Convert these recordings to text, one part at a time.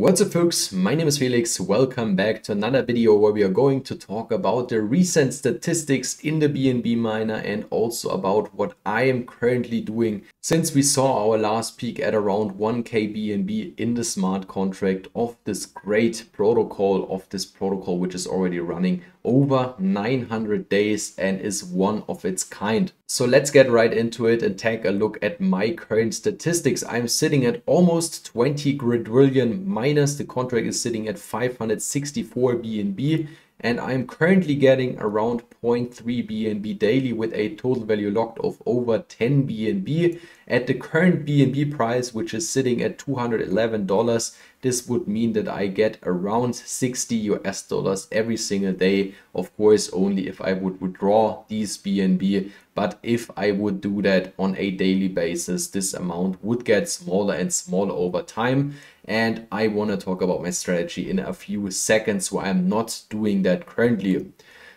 What's up folks, my name is Felix, welcome back to another video where we are going to talk about the recent statistics in the BNB miner and also about what I am currently doing since we saw our last peak at around 1k BNB in the smart contract of this great protocol of this protocol which is already running over 900 days and is one of its kind. So let's get right into it and take a look at my current statistics. I'm sitting at almost 20 quadrillion miners. The contract is sitting at 564 BNB and I'm currently getting around 0.3 BNB daily with a total value locked of over 10 BNB. At the current BNB price, which is sitting at $211, this would mean that I get around 60 US dollars every single day. Of course, only if I would withdraw these BNB. But if I would do that on a daily basis, this amount would get smaller and smaller over time. And I want to talk about my strategy in a few seconds where I'm not doing that currently.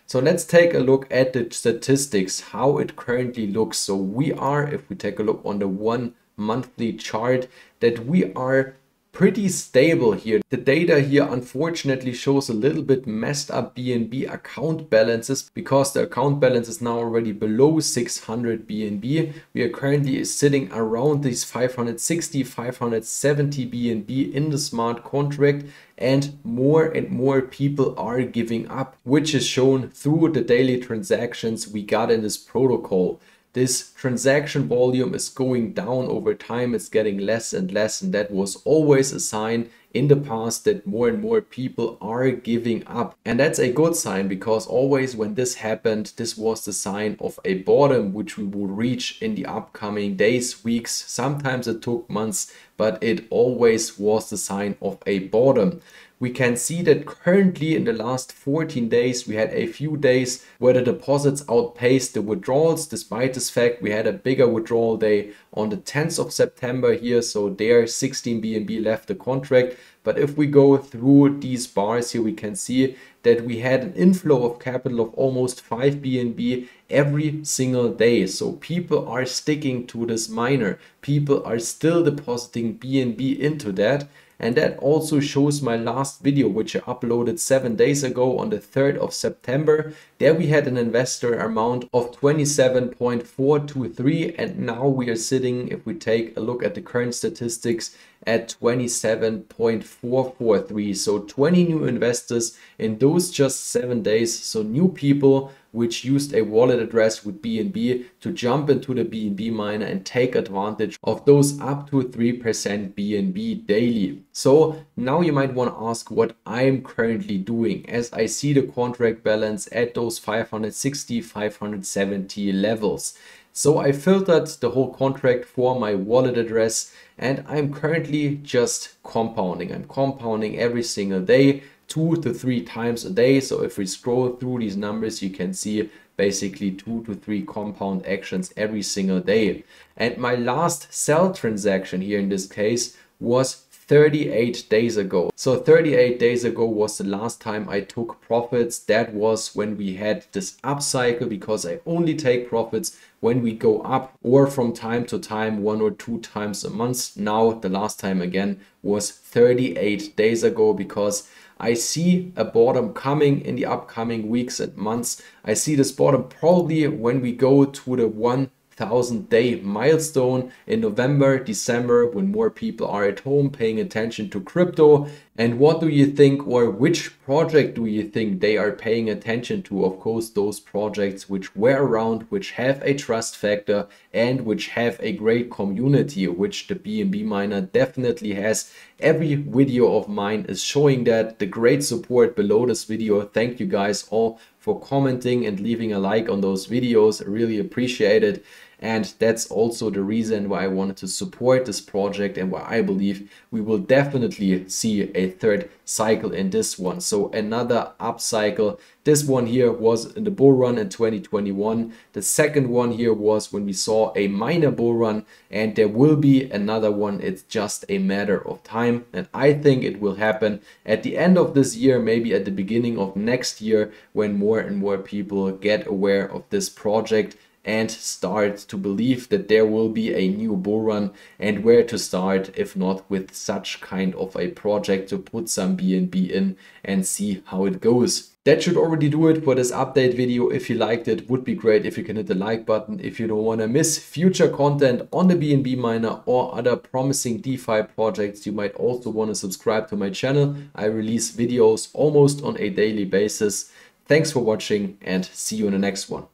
So let's take a look at the statistics, how it currently looks. So we are, if we take a look on the one monthly chart, that we are pretty stable here. The data here unfortunately shows a little bit messed up BNB account balances because the account balance is now already below 600 BNB. We are currently sitting around these 560, 570 BNB in the smart contract and more and more people are giving up, which is shown through the daily transactions we got in this protocol this transaction volume is going down over time. It's getting less and less. And that was always a sign in the past that more and more people are giving up. And that's a good sign because always when this happened, this was the sign of a bottom which we will reach in the upcoming days, weeks. Sometimes it took months, but it always was the sign of a bottom we can see that currently in the last 14 days we had a few days where the deposits outpaced the withdrawals despite this fact we had a bigger withdrawal day on the 10th of September here so there 16 BNB left the contract but if we go through these bars here we can see that we had an inflow of capital of almost 5 BNB every single day. So people are sticking to this miner. People are still depositing BNB into that. And that also shows my last video, which I uploaded seven days ago on the 3rd of September. There we had an investor amount of 27.423 and now we are sitting, if we take a look at the current statistics, at 27.443. So 20 new investors in those just seven days. So new people which used a wallet address with BNB to jump into the BNB miner and take advantage of those up to 3% BNB daily. So now you might want to ask what I'm currently doing as I see the contract balance at those 560, 570 levels. So I filtered the whole contract for my wallet address and I'm currently just compounding. I'm compounding every single day, two to three times a day. So if we scroll through these numbers, you can see basically two to three compound actions every single day. And my last sell transaction here in this case was 38 days ago. So 38 days ago was the last time I took profits. That was when we had this up cycle because I only take profits when we go up or from time to time one or two times a month. Now the last time again was 38 days ago because I see a bottom coming in the upcoming weeks and months. I see this bottom probably when we go to the one thousand day milestone in November, December, when more people are at home paying attention to crypto. And what do you think, or which project do you think they are paying attention to? Of course, those projects which were around, which have a trust factor, and which have a great community, which the BNB miner definitely has. Every video of mine is showing that the great support below this video. Thank you guys all for commenting and leaving a like on those videos. I really appreciate it. And that's also the reason why I wanted to support this project and why I believe we will definitely see a third cycle in this one. So another up cycle. This one here was in the bull run in 2021. The second one here was when we saw a minor bull run and there will be another one. It's just a matter of time. And I think it will happen at the end of this year, maybe at the beginning of next year when more and more people get aware of this project and start to believe that there will be a new bull run and where to start if not with such kind of a project to put some BNB in and see how it goes. That should already do it for this update video. If you liked it, would be great if you can hit the like button. If you don't want to miss future content on the BNB miner or other promising DeFi projects, you might also want to subscribe to my channel. I release videos almost on a daily basis. Thanks for watching and see you in the next one.